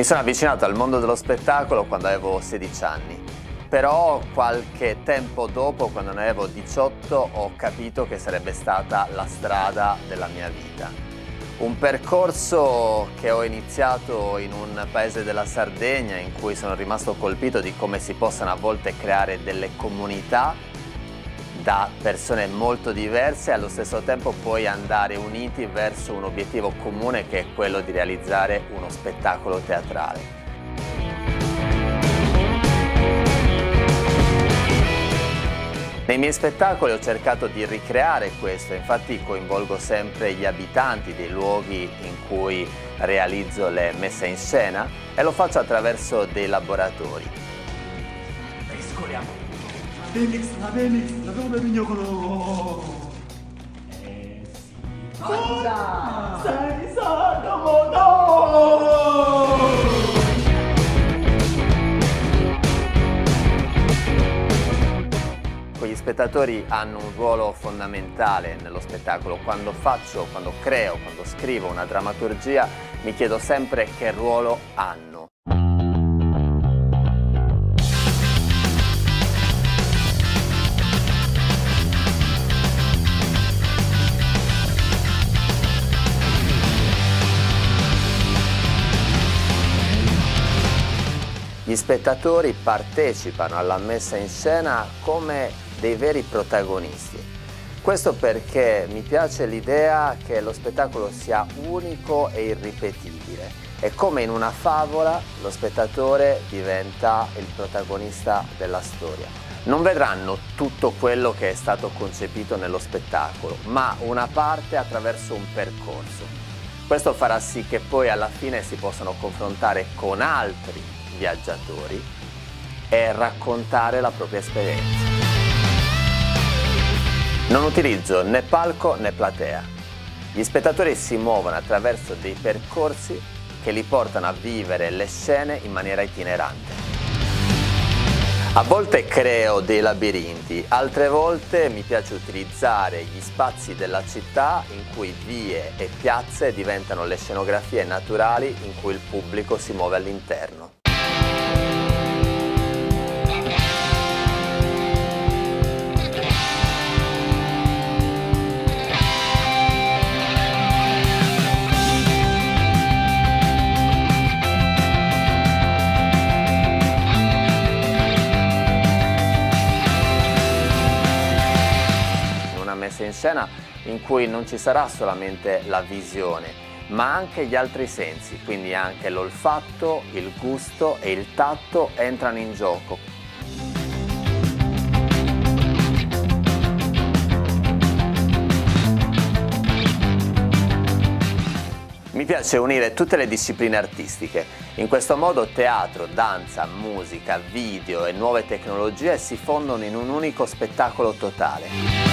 Mi sono avvicinato al mondo dello spettacolo quando avevo 16 anni, però qualche tempo dopo, quando ne avevo 18, ho capito che sarebbe stata la strada della mia vita. Un percorso che ho iniziato in un paese della Sardegna in cui sono rimasto colpito di come si possano a volte creare delle comunità da persone molto diverse e allo stesso tempo poi andare uniti verso un obiettivo comune che è quello di realizzare uno spettacolo teatrale. Nei miei spettacoli ho cercato di ricreare questo, infatti coinvolgo sempre gli abitanti dei luoghi in cui realizzo le messe in scena e lo faccio attraverso dei laboratori. Mescoliamo Phoenix, la Phoenix, da dove vignocono? Eh sì. Cosa? Sei Sakamoto! Gli spettatori hanno un ruolo fondamentale nello spettacolo. Quando faccio, quando creo, quando scrivo una drammaturgia mi chiedo sempre che ruolo hanno. Gli spettatori partecipano alla messa in scena come dei veri protagonisti. Questo perché mi piace l'idea che lo spettacolo sia unico e irripetibile e come in una favola lo spettatore diventa il protagonista della storia. Non vedranno tutto quello che è stato concepito nello spettacolo, ma una parte attraverso un percorso. Questo farà sì che poi alla fine si possano confrontare con altri viaggiatori e raccontare la propria esperienza. Non utilizzo né palco né platea. Gli spettatori si muovono attraverso dei percorsi che li portano a vivere le scene in maniera itinerante. A volte creo dei labirinti, altre volte mi piace utilizzare gli spazi della città in cui vie e piazze diventano le scenografie naturali in cui il pubblico si muove all'interno. Messa in scena in cui non ci sarà solamente la visione, ma anche gli altri sensi, quindi anche l'olfatto, il gusto e il tatto entrano in gioco. Mi piace unire tutte le discipline artistiche. In questo modo teatro, danza, musica, video e nuove tecnologie si fondono in un unico spettacolo totale.